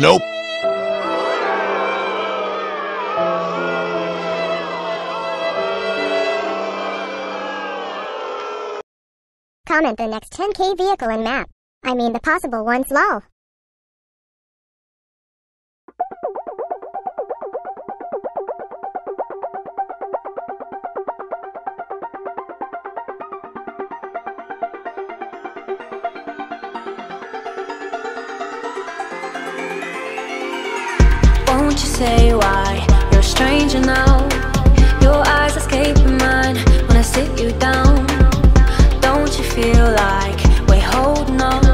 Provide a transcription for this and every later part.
Nope. Comment the next 10k vehicle and map. I mean the possible ones lol. Won't you say why you're a stranger now? Your eyes escape mine when I sit you down. Don't you feel like we're holding on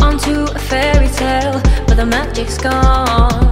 onto a fairy tale, but the magic's gone?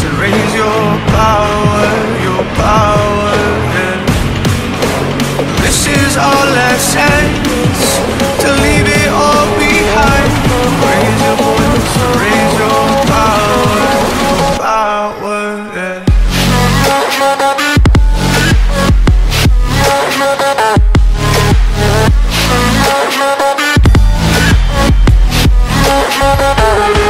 and raise your power, your power. This is our last chance to leave it all behind. Raise your voice, raise your power, your power. Yeah.